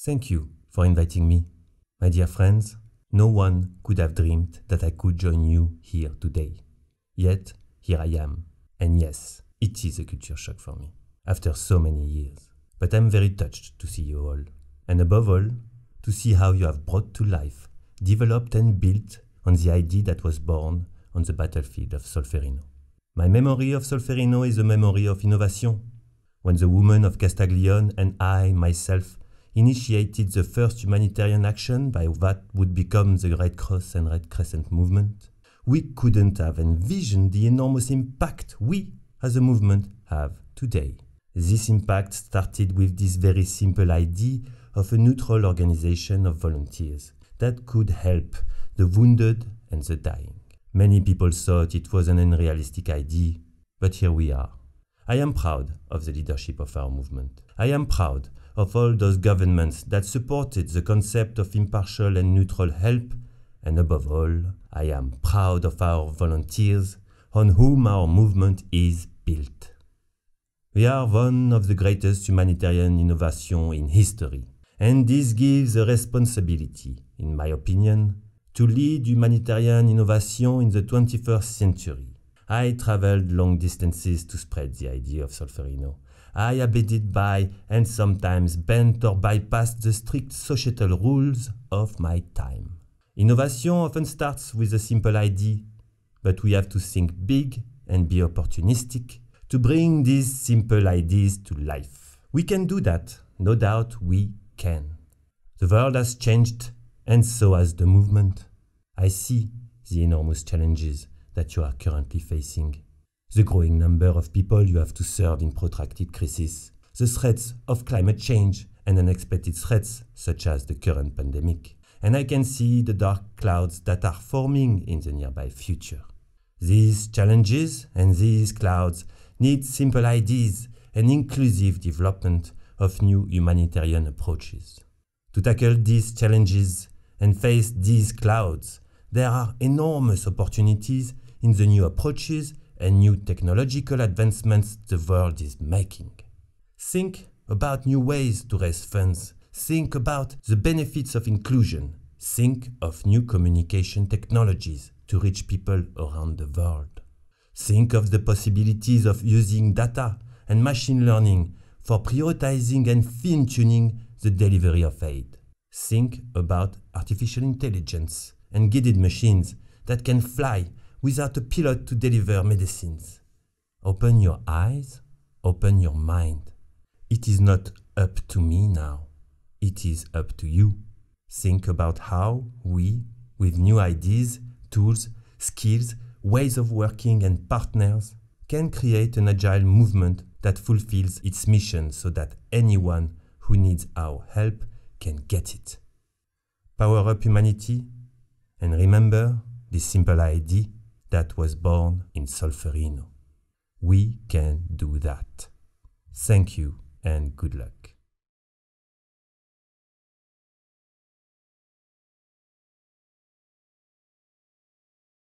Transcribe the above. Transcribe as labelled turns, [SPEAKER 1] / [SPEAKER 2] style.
[SPEAKER 1] Thank you for inviting me. My dear friends, no one could have dreamed that I could join you here today. Yet, here I am. And yes, it is a culture shock for me, after so many years. But I'm very touched to see you all. And above all, to see how you have brought to life, developed and built on the idea that was born on the battlefield of Solferino. My memory of Solferino is a memory of innovation. When the women of Castiglione and I, myself, initiated the first humanitarian action by what would become the Red Cross and Red Crescent movement, we couldn't have envisioned the enormous impact we, as a movement, have today. This impact started with this very simple idea of a neutral organization of volunteers that could help the wounded and the dying. Many people thought it was an unrealistic idea, but here we are. I am proud of the leadership of our movement. I am proud of all those governments that supported the concept of impartial and neutral help, and above all, I am proud of our volunteers on whom our movement is built. We are one of the greatest humanitarian innovations in history, and this gives a responsibility, in my opinion, to lead humanitarian innovation in the 21st century. I traveled long distances to spread the idea of Solferino. I abided by and sometimes bent or bypassed the strict societal rules of my time. Innovation often starts with a simple idea, but we have to think big and be opportunistic to bring these simple ideas to life. We can do that, no doubt we can. The world has changed, and so has the movement. I see the enormous challenges that you are currently facing. The growing number of people you have to serve in protracted crisis, the threats of climate change and unexpected threats such as the current pandemic. And I can see the dark clouds that are forming in the nearby future. These challenges and these clouds need simple ideas and inclusive development of new humanitarian approaches. To tackle these challenges and face these clouds, there are enormous opportunities in the new approaches and new technological advancements the world is making. Think about new ways to raise funds. Think about the benefits of inclusion. Think of new communication technologies to reach people around the world. Think of the possibilities of using data and machine learning for prioritizing and fine-tuning the delivery of aid. Think about artificial intelligence and guided machines that can fly without a pilot to deliver medicines. Open your eyes, open your mind. It is not up to me now. It is up to you. Think about how we, with new ideas, tools, skills, ways of working, and partners, can create an agile movement that fulfills its mission so that anyone who needs our help can get it. Power up humanity and remember this simple idea that was born in Solferino. We can do that. Thank you and good luck.